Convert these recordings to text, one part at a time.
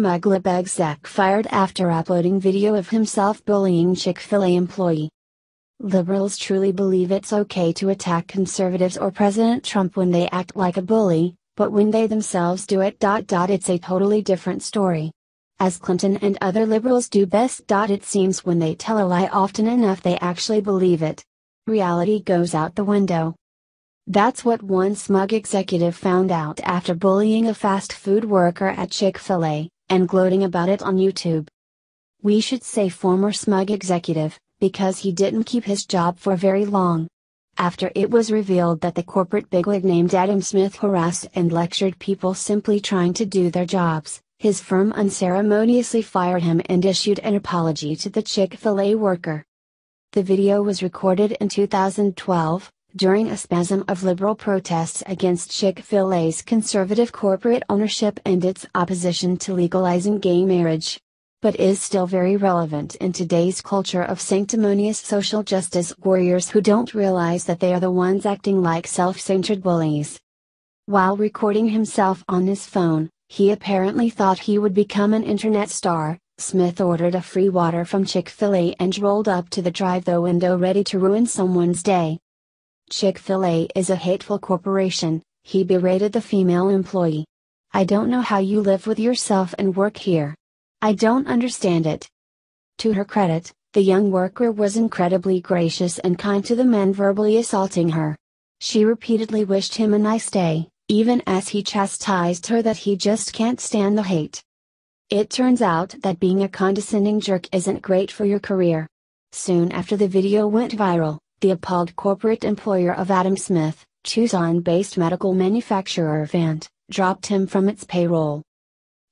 smug lib exec fired after uploading video of himself bullying Chick-fil-A employee. Liberals truly believe it's okay to attack conservatives or President Trump when they act like a bully, but when they themselves do it. It's a totally different story. As Clinton and other liberals do best. It seems when they tell a lie often enough they actually believe it. Reality goes out the window. That's what one smug executive found out after bullying a fast food worker at Chick fil A, and gloating about it on YouTube. We should say former smug executive, because he didn't keep his job for very long. After it was revealed that the corporate bigwig named Adam Smith harassed and lectured people simply trying to do their jobs, his firm unceremoniously fired him and issued an apology to the Chick fil A worker. The video was recorded in 2012, during a spasm of liberal protests against Chick fil A's conservative corporate ownership and its opposition to legalizing gay marriage. But is still very relevant in today's culture of sanctimonious social justice warriors who don't realize that they are the ones acting like self centered bullies. While recording himself on his phone, he apparently thought he would become an internet star. Smith ordered a free water from Chick fil A and rolled up to the drive through window ready to ruin someone's day. Chick fil A is a hateful corporation, he berated the female employee. I don't know how you live with yourself and work here. I don't understand it. To her credit, the young worker was incredibly gracious and kind to the men verbally assaulting her. She repeatedly wished him a nice day, even as he chastised her that he just can't stand the hate. It turns out that being a condescending jerk isn't great for your career. Soon after the video went viral, the appalled corporate employer of Adam Smith, Tucson based medical manufacturer Vante, dropped him from its payroll.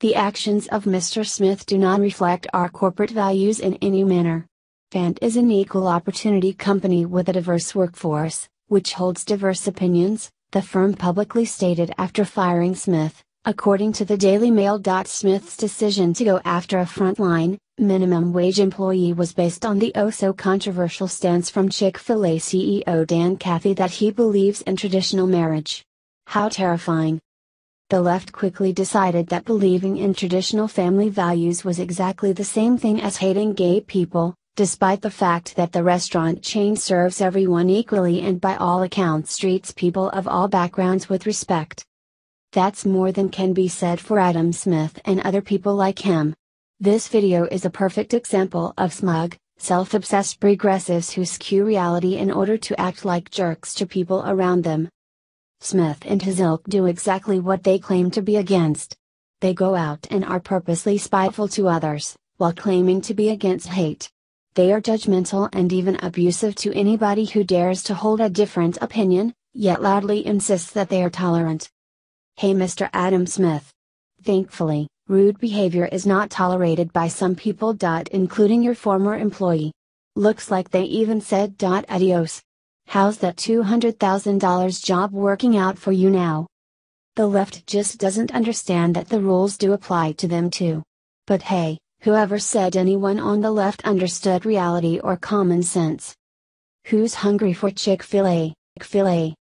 The actions of Mr. Smith do not reflect our corporate values in any manner. Vante is an equal opportunity company with a diverse workforce, which holds diverse opinions, the firm publicly stated after firing Smith, according to the Daily Mail. Smith's decision to go after a frontline, minimum wage employee was based on the oh so controversial stance from Chick fil A CEO Dan Cathy that he believes in traditional marriage. How terrifying! The left quickly decided that believing in traditional family values was exactly the same thing as hating gay people, despite the fact that the restaurant chain serves everyone equally and by all accounts treats people of all backgrounds with respect. That's more than can be said for Adam Smith and other people like him. This video is a perfect example of smug, self-obsessed progressives who skew reality in order to act like jerks to people around them. Smith and his ilk do exactly what they claim to be against. They go out and are purposely spiteful to others, while claiming to be against hate. They are judgmental and even abusive to anybody who dares to hold a different opinion, yet loudly insists that they are tolerant. Hey Mr. Adam Smith. Thankfully, Rude behavior is not tolerated by some people. Including your former employee. Looks like they even said. Adios. How's that $200,000 job working out for you now? The left just doesn't understand that the rules do apply to them too. But hey, whoever said anyone on the left understood reality or common sense? Who's hungry for Chick fil A? Chick fil A.